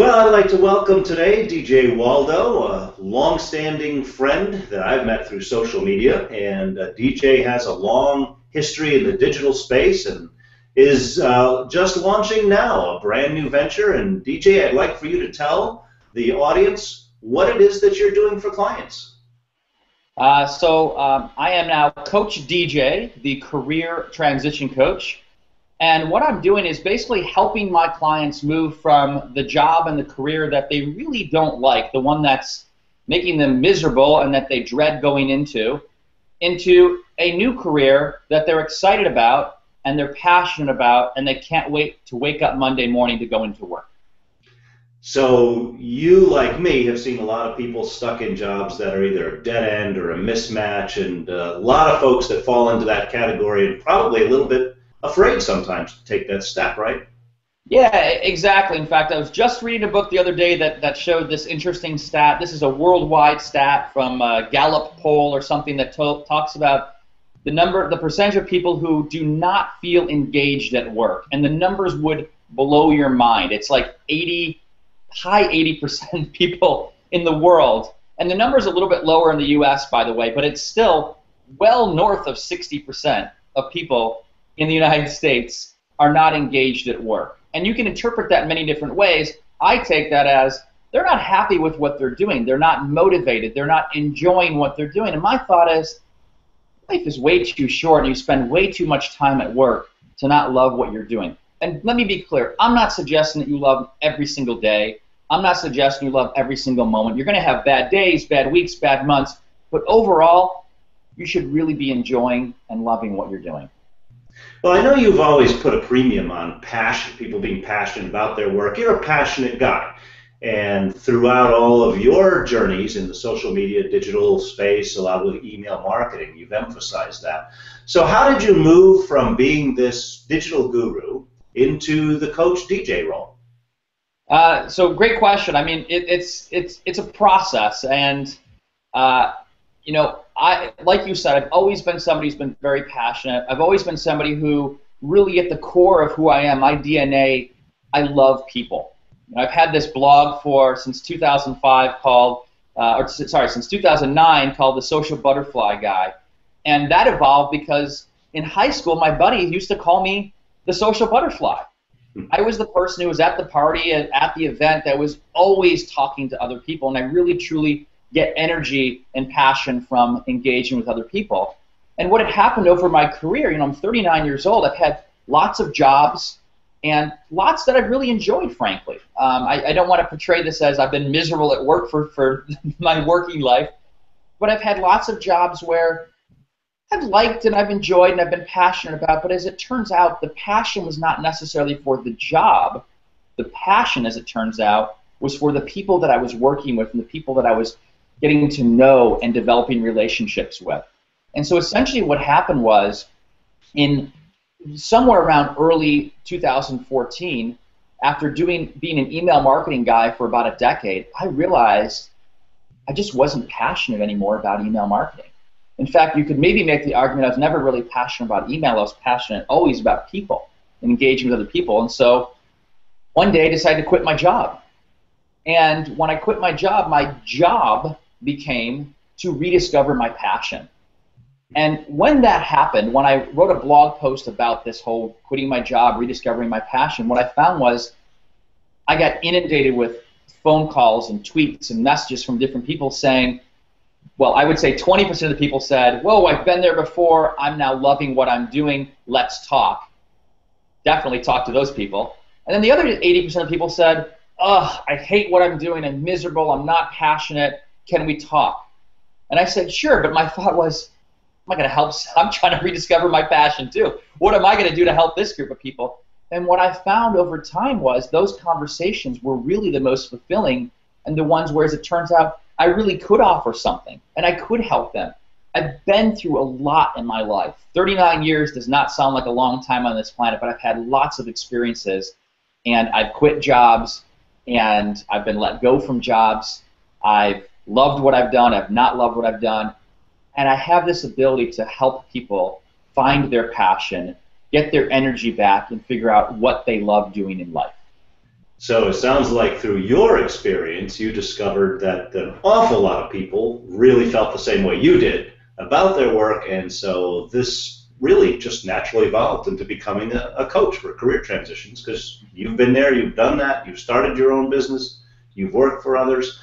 Well, I'd like to welcome today DJ Waldow, a long-standing friend that I've met through social media, and uh, DJ has a long history in the digital space and is uh, just launching now a brand new venture. And DJ, I'd like for you to tell the audience what it is that you're doing for clients. Uh, so um, I am now Coach DJ, the career transition coach. And what I'm doing is basically helping my clients move from the job and the career that they really don't like, the one that's making them miserable and that they dread going into, into a new career that they're excited about and they're passionate about and they can't wait to wake up Monday morning to go into work. So you, like me, have seen a lot of people stuck in jobs that are either a dead end or a mismatch, and a lot of folks that fall into that category, and probably a little bit afraid sometimes to take that step, right? Yeah, exactly. In fact, I was just reading a book the other day that, that showed this interesting stat. This is a worldwide stat from a Gallup poll or something that to- talks about the number, the percentage of people who do not feel engaged at work, and the numbers would blow your mind. It's like 80, high 80% people in the world, and the number is a little bit lower in the U.S. by the way, but it's still well north of 60% of people in the United States are not engaged at work. And you can interpret that in many different ways. I take that as they're not happy with what they're doing. They're not motivated. They're not enjoying what they're doing. And my thought is, life is way too short and you spend way too much time at work to not love what you're doing. And let me be clear, I'm not suggesting that you love every single day. I'm not suggesting you love every single moment. You're going to have bad days, bad weeks, bad months, but overall, you should really be enjoying and loving what you're doing. Well, I know you've always put a premium on passion, people being passionate about their work. You're a passionate guy. And throughout all of your journeys in the social media, digital space, a lot with email marketing, you've emphasized that. So, how did you move from being this digital guru into the coach DJ role? Uh, so, great question. I mean, it, it's it's it's a process, and uh, you know, I like you said, I've always been somebody who's been very passionate. I've always been somebody who really at the core of who I am, my DNA, I love people. I've had this blog for since 2005 called, uh, or sorry, since 2009 called the Social Butterfly Guy, and that evolved because in high school my buddy used to call me the Social Butterfly. Hmm. I was the person who was at the party and at the event that was always talking to other people, and I really truly get energy and passion from engaging with other people. And what had happened over my career, you know, I'm 39 years old. I've had lots of jobs and lots that I've really enjoyed, frankly. Um, I, I, don't want to portray this as I've been miserable at work for, for my working life, but I've had lots of jobs where I've liked and I've enjoyed and I've been passionate about, but as it turns out, the passion was not necessarily for the job. The passion, as it turns out, was for the people that I was working with and the people that I was getting to know and developing relationships with. And so essentially what happened was in somewhere around early 2014, after doing being an email marketing guy for about a decade, I realized I just wasn't passionate anymore about email marketing. In fact, you could maybe make the argument I was never really passionate about email. I was passionate always about people and engaging with other people. And so one day I decided to quit my job. And when I quit my job, my job became to rediscover my passion. And when that happened, when I wrote a blog post about this whole quitting my job, rediscovering my passion, what I found was I got inundated with phone calls and tweets and messages from different people saying, well, I would say 20% of the people said, Whoa, I've been there before. I'm now loving what I'm doing. Let's talk. Definitely talk to those people. And then the other 80% of people said, Ugh, I hate what I'm doing. I'm miserable. I'm not passionate. Can we talk? And I said, Sure. But my thought was, Am I going to help? I'm trying to rediscover my passion too. What am I going to do to help this group of people? And what I found over time was those conversations were really the most fulfilling and the ones where, as it turns out, I really could offer something and I could help them. I've been through a lot in my life. 39 years does not sound like a long time on this planet, but I've had lots of experiences and I've quit jobs and I've been let go from jobs. I've loved what I've done, I've not loved what I've done, and I have this ability to help people find their passion, get their energy back, and figure out what they love doing in life. So it sounds like through your experience, you discovered that an awful lot of people really felt the same way you did about their work, and so this really just naturally evolved into becoming a, a coach for career transitions because you've been there, you've done that, you've started your own business, you've worked for others.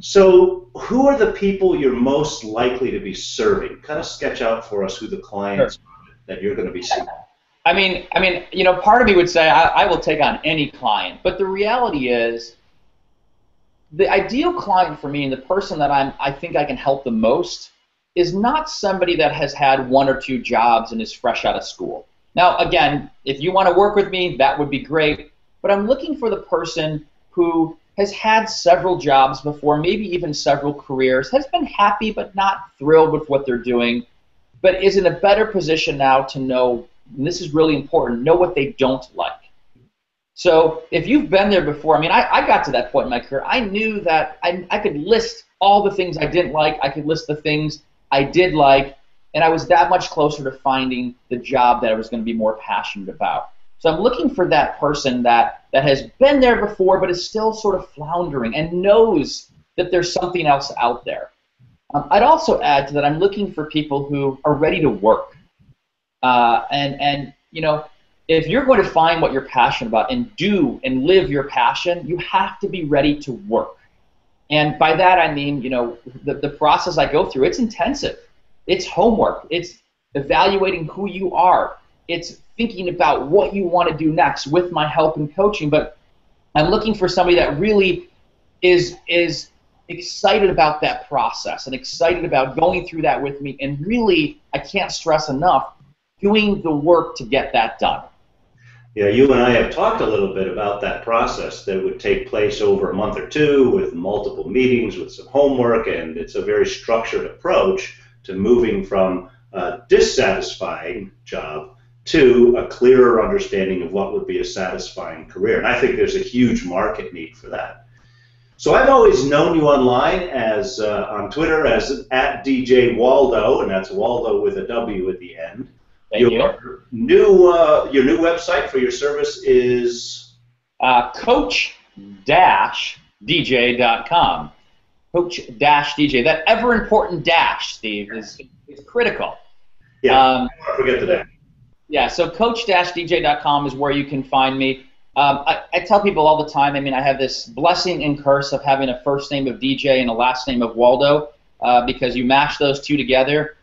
So, who are the people you're most likely to be serving? Kind of sketch out for us who the clients sure. that you're going to be seeing. I mean, I mean, you know, part of me would say I, I will take on any client, but the reality is, the ideal client for me and the person that I'm, I think I can help the most is not somebody that has had one or two jobs and is fresh out of school. Now, again, if you want to work with me, that would be great. But I'm looking for the person who has had several jobs before, maybe even several careers, has been happy but not thrilled with what they're doing, but is in a better position now to know, and this is really important, know what they don't like. So if you've been there before, I mean, I, I got to that point in my career. I knew that I, I could list all the things I didn't like. I could list the things I did like, and I was that much closer to finding the job that I was going to be more passionate about. So I'm looking for that person that that has been there before but is still sort of floundering and knows that there's something else out there. Um, I'd also add to that I'm looking for people who are ready to work. Uh, and and you know, if you're going to find what you're passionate about and do and live your passion, you have to be ready to work. And by that I mean, you know, the, the process I go through, it's intensive. It's homework. It's evaluating who you are. It's thinking about what you want to do next with my help and coaching, but I'm looking for somebody that really is is excited about that process and excited about going through that with me and really I can't stress enough doing the work to get that done. Yeah, you and I have talked a little bit about that process that would take place over a month or two with multiple meetings, with some homework, and it's a very structured approach to moving from a dissatisfying job to a clearer understanding of what would be a satisfying career. And I think there's a huge market need for that. So I've always known you online as uh, on Twitter as at DJ Waldow, and that's Waldow with a W at the end. Thank your you. new uh, your new website for your service is uh, coach-dj.com. Coach-dj. That ever important dash, Steve, is, is critical. Yeah. Um, forget the dash. Yeah. So coach-dj.com is where you can find me. Um, I, I, tell people all the time. I mean, I have this blessing and curse of having a first name of DJ and a last name of Waldow, uh, because you mash those two together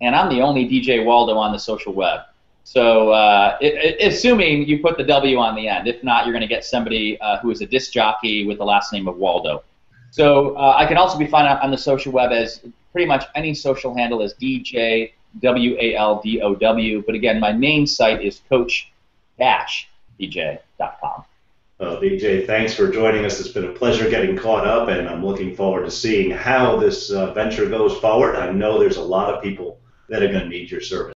and I'm the only DJ Waldow on the social web. So, uh, it, it, assuming you put the W on the end, if not, you're going to get somebody uh, who is a disc jockey with the last name of Waldo. So, uh, I can also be found on the social web as pretty much any social handle as DJ W A L D O W. But again, my main site is Coach-DJ.com. Well, DJ, thanks for joining us. It's been a pleasure getting caught up, and I'm looking forward to seeing how this uh, venture goes forward. I know there's a lot of people that are going to need your service.